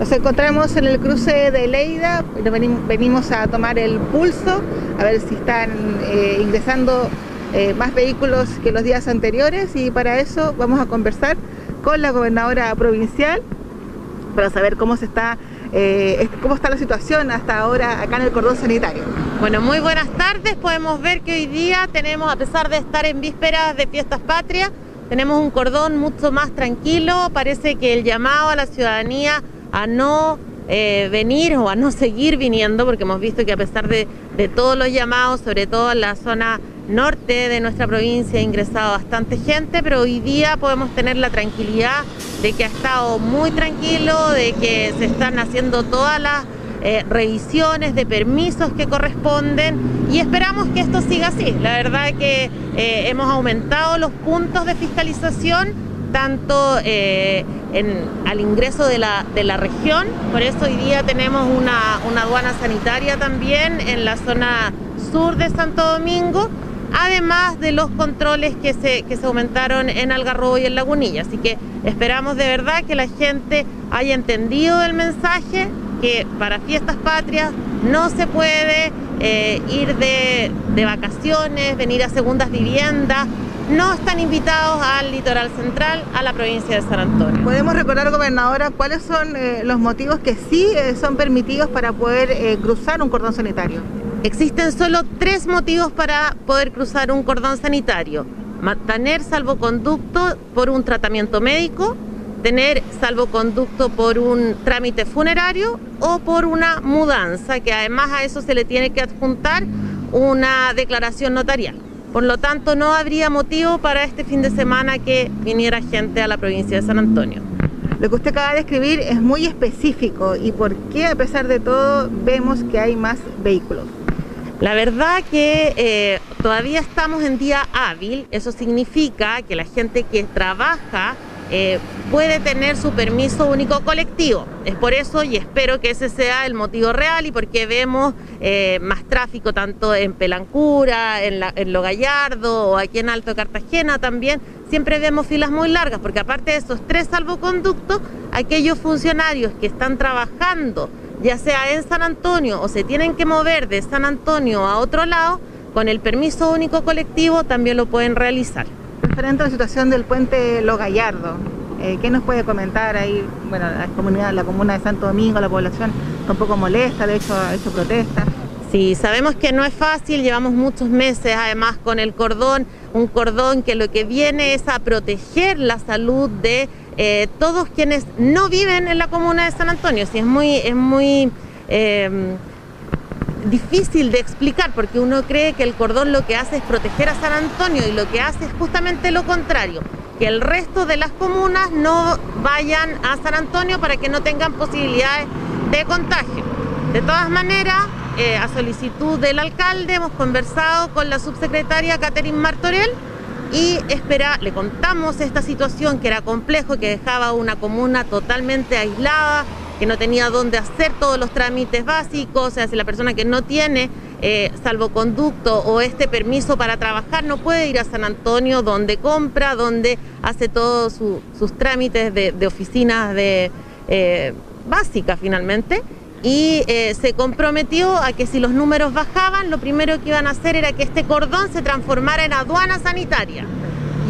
Nos encontramos en el cruce de Leida, venimos a tomar el pulso, a ver si están eh, ingresando eh, más vehículos que los días anteriores y para eso vamos a conversar con la gobernadora provincial para saber cómo está eh, cómo está la situación hasta ahora acá en el cordón sanitario. Bueno, muy buenas tardes. Podemos ver que hoy día tenemos, a pesar de estar en vísperas de fiestas patrias, tenemos un cordón mucho más tranquilo. Parece que el llamado a la ciudadanía a no eh, venir o a no seguir viniendo, porque hemos visto que a pesar de, todos los llamados, sobre todo en la zona norte de nuestra provincia, ha ingresado bastante gente, pero hoy día podemos tener la tranquilidad de que ha estado muy tranquilo, de que se están haciendo todas las eh, revisiones de permisos que corresponden y esperamos que esto siga así. La verdad que eh, hemos aumentado los puntos de fiscalización tanto eh, al ingreso de la, región, por eso hoy día tenemos una, aduana sanitaria también en la zona sur de Santo Domingo, además de los controles que se, que se aumentaron en Algarrobo y en Lagunilla. Así que esperamos de verdad que la gente haya entendido el mensaje, que para fiestas patrias no se puede eh, ir de, de vacaciones, venir a segundas viviendas, no están invitados al litoral central, a la provincia de San Antonio. ¿Podemos recordar, gobernadora, cuáles son eh, los motivos que sí eh, son permitidos para poder eh, cruzar un cordón sanitario? Existen solo tres motivos para poder cruzar un cordón sanitario. Tener salvoconducto por un tratamiento médico, tener salvoconducto por un trámite funerario o por una mudanza, que además a eso se le tiene que adjuntar una declaración notarial. Por lo tanto, no habría motivo para este fin de semana que viniera gente a la provincia de San Antonio. Lo que usted acaba de escribir es muy específico y por qué a pesar de todo vemos que hay más vehículos. La verdad que eh, todavía estamos en día hábil, eso significa que la gente que trabaja eh, puede tener su permiso único colectivo. Es por eso y espero que ese sea el motivo real y porque vemos eh, más tráfico tanto en Pelancura, en, en Lo Gallardo o aquí en Alto Cartagena también. Siempre vemos filas muy largas porque aparte de esos tres salvoconductos, aquellos funcionarios que están trabajando ya sea en San Antonio o se tienen que mover de San Antonio a otro lado, con el permiso único colectivo también lo pueden realizar referente la situación del puente Lo Gallardo. Eh, ¿Qué nos puede comentar ahí? Bueno, la comunidad, la comuna de Santo Domingo, la población está un poco molesta, de hecho ha hecho protestas. Sí, sabemos que no es fácil, llevamos muchos meses además con el cordón, un cordón que lo que viene es a proteger la salud de eh, todos quienes no viven en la comuna de San Antonio. Sí, es muy, es muy eh, difícil de explicar porque uno cree que el cordón lo que hace es proteger a San Antonio y lo que hace es justamente lo contrario, que el resto de las comunas no vayan a San Antonio para que no tengan posibilidades de contagio. De todas maneras, eh, a solicitud del alcalde hemos conversado con la subsecretaria Catherine Martorell y espera, le contamos esta situación que era complejo, que dejaba una comuna totalmente aislada, que no tenía dónde hacer todos los trámites básicos, o sea, si la persona que no tiene eh, salvoconducto o este permiso para trabajar no puede ir a San Antonio donde compra, donde hace todos sus trámites de, oficinas de, eh, básicas finalmente. Y eh, se comprometió a que si los números bajaban, lo primero que iban a hacer era que este cordón se transformara en aduana sanitaria.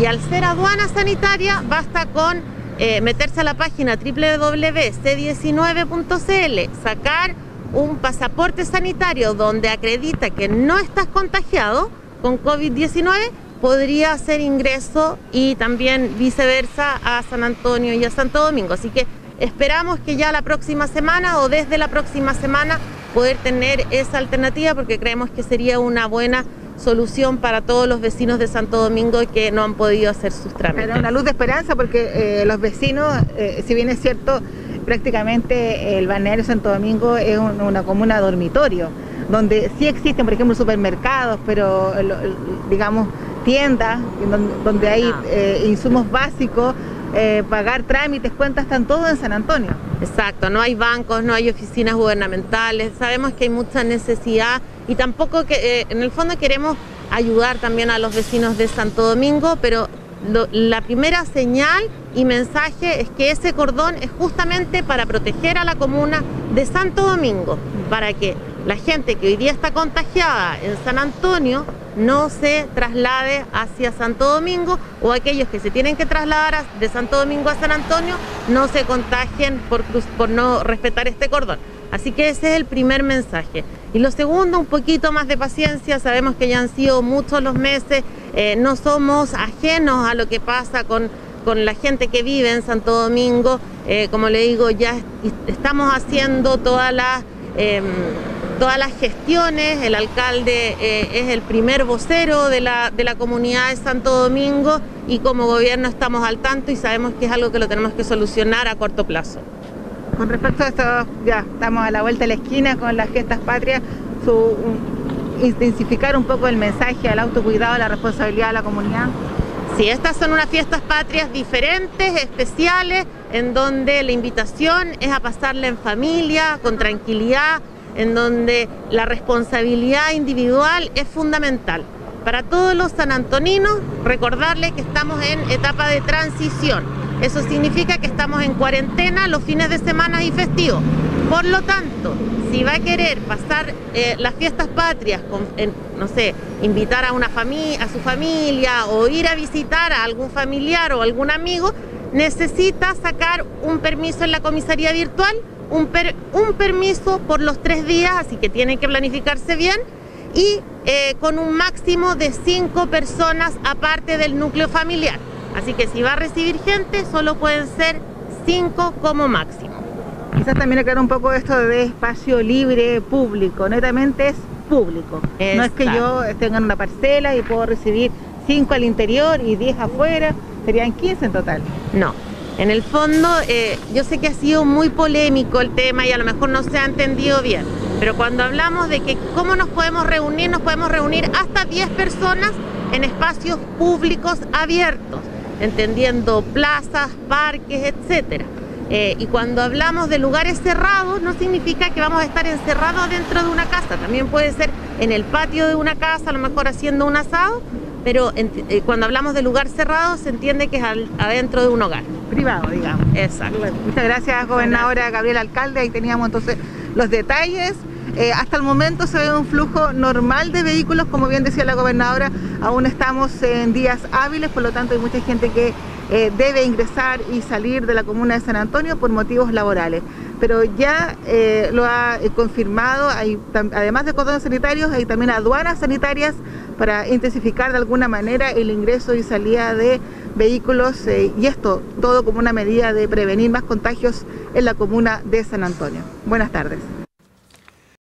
Y al ser aduana sanitaria, basta con eh, meterse a la página www.c19.cl, sacar un pasaporte sanitario donde acredita que no estás contagiado con COVID-19, podría hacer ingreso y también viceversa a San Antonio y a Santo Domingo. Así que esperamos que ya la próxima semana o desde la próxima semana poder tener esa alternativa porque creemos que sería una buena solución para todos los vecinos de Santo Domingo que no han podido hacer sus trámites. Era una luz de esperanza porque eh, los vecinos, eh, si bien es cierto, prácticamente el balneario Santo Domingo es una comuna dormitorio, donde sí existen, por ejemplo, supermercados, pero digamos tiendas donde, hay ah. eh, insumos básicos pagar trámites, cuentas, están todos en San Antonio. Exacto, no hay bancos, no hay oficinas gubernamentales, sabemos que hay mucha necesidad y tampoco que eh, en el fondo queremos ayudar también a los vecinos de Santo Domingo, pero la primera señal y mensaje es que ese cordón es justamente para proteger a la comuna de Santo Domingo, para que la gente que hoy día está contagiada en San Antonio no se traslade hacia Santo Domingo o aquellos que se tienen que trasladar de Santo Domingo a San Antonio no se contagien por, por no respetar este cordón. Así que ese es el primer mensaje. Y lo segundo, un poquito más de paciencia. Sabemos que ya han sido muchos los meses, eh, no somos ajenos a lo que pasa con, con la gente que vive en Santo Domingo. Eh, como le digo, ya estamos haciendo todas las... Em, todas las gestiones, el alcalde eh, es el primer vocero de la, de la comunidad de Santo Domingo y como gobierno estamos al tanto y sabemos que es algo que lo tenemos que solucionar a corto plazo. Con respecto a esto, ya estamos a la vuelta de la esquina con las gestas patrias, su, intensificar un poco el mensaje al autocuidado, a la responsabilidad de la comunidad. Sí, estas son unas fiestas patrias diferentes, especiales, en donde la invitación es a pasarla en familia, con tranquilidad, en donde la responsabilidad individual es fundamental. Para todos los sanantoninos, recordarles que estamos en etapa de transición. Eso significa que estamos en cuarentena los fines de semana y festivos. Por lo tanto, si va a querer pasar eh, las fiestas patrias, no sé, invitar a, una familia, a su familia o ir a visitar a algún familiar o algún amigo, necesita sacar un permiso en la comisaría virtual un, un permiso por los tres días, así que tiene que planificarse bien, y eh, con un máximo de cinco personas aparte del núcleo familiar. Así que si va a recibir gente, solo pueden ser cinco como máximo. Quizás también aclarar un poco esto de espacio libre público, netamente es público. No es que yo tenga una parcela y puedo recibir cinco al interior y diez afuera, serían 15 en total. No, en el fondo, eh, yo sé que ha sido muy polémico el tema y a lo mejor no se ha entendido bien, pero cuando hablamos de que cómo nos podemos reunir, nos podemos reunir hasta 10 personas en espacios públicos abiertos, entendiendo plazas, parques, etcétera. Eh, y cuando hablamos de lugares cerrados, no significa que vamos a estar encerrados dentro de una casa. También puede ser en el patio de una casa, a lo mejor haciendo un asado, pero eh, cuando hablamos de lugar cerrado se entiende que es adentro de un hogar. Privado, digamos. Exacto. Muchas gracias, gobernadora Gabriel Alcalde. Ahí teníamos entonces los detalles. Eh, hasta el momento se ve un flujo normal de vehículos, como bien decía la gobernadora, aún estamos en días hábiles, por lo tanto hay mucha gente que eh, debe ingresar y salir de la comuna de San Antonio por motivos laborales. Pero ya lo ha confirmado, hay, además de cordones sanitarios, hay también aduanas sanitarias para intensificar de alguna manera el ingreso y salida de vehículos eh, y esto todo como una medida de prevenir más contagios en la comuna de San Antonio. Buenas tardes.